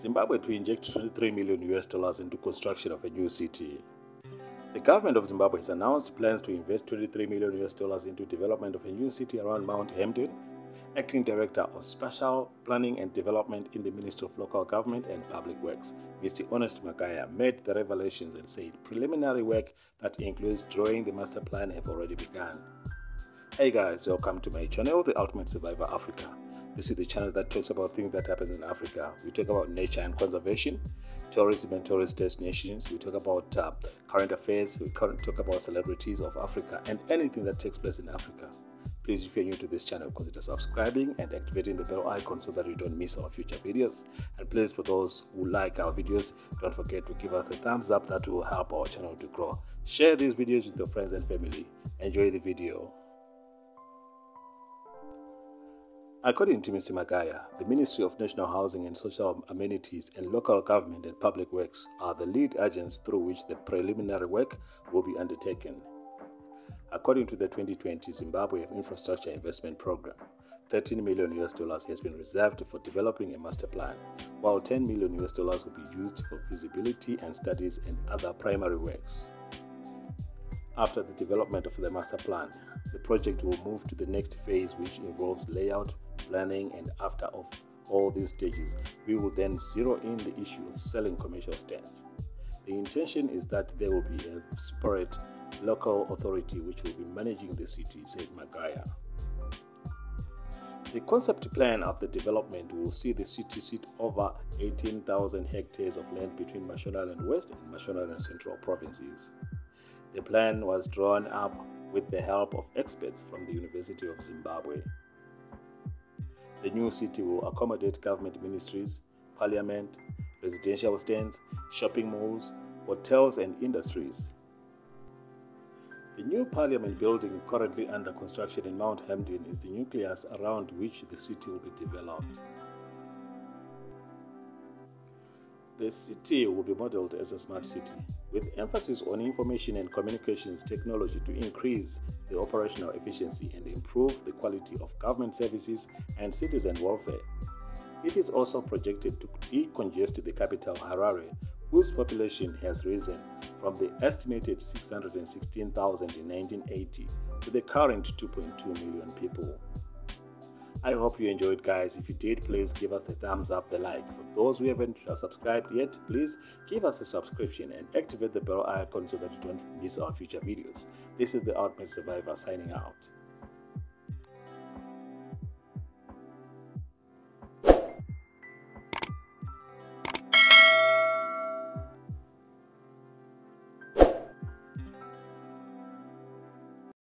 Zimbabwe to inject 23 million US dollars into construction of a new city. The government of Zimbabwe has announced plans to invest 23 million US dollars into development of a new city around Mount Hampden. Acting Director of Spatial Planning and Development in the Ministry of Local Government and Public Works, Mr. Honest Magaya, made the revelations and said preliminary work that includes drawing the master plan have already begun. Hey guys, welcome to my channel, The Ultimate Survivor Africa. This is the channel that talks about things that happen in Africa. We talk about nature and conservation, tourism and tourist destinations. We talk about uh, current affairs. We talk about celebrities of Africa and anything that takes place in Africa. Please, if you're new to this channel, consider subscribing and activating the bell icon so that you don't miss our future videos. And please, for those who like our videos, don't forget to give us a thumbs up. That will help our channel to grow. Share these videos with your friends and family. Enjoy the video. According to Mr. Magaya, the Ministry of National Housing and Social Amenities and Local Government and Public Works are the lead agents through which the preliminary work will be undertaken. According to the 2020 Zimbabwe Infrastructure Investment Program, 13 million US dollars has been reserved for developing a master plan, while 10 million US dollars will be used for feasibility and studies and other primary works. After the development of the master plan, the project will move to the next phase which involves layout, planning and after of all these stages, we will then zero in the issue of selling commercial stands. The intention is that there will be a separate local authority which will be managing the city, said Magaya. The concept plan of the development will see the city sit over 18,000 hectares of land between Mashonaland West and Mashonaland Central provinces. The plan was drawn up with the help of experts from the University of Zimbabwe. The new city will accommodate government ministries, parliament, residential stands, shopping malls, hotels, and industries. The new parliament building currently under construction in Mount Hampden is the nucleus around which the city will be developed. The city will be modeled as a smart city, with emphasis on information and communications technology to increase the operational efficiency and improve the quality of government services and citizen welfare. It is also projected to decongest the capital, Harare, whose population has risen from the estimated 616,000 in 1980 to the current 2.2 million people. I hope you enjoyed guys. If you did, please give us the thumbs up, the like. For those who haven't subscribed yet, please give us a subscription and activate the bell icon so that you don't miss our future videos. This is the Ultimate Survivor signing out.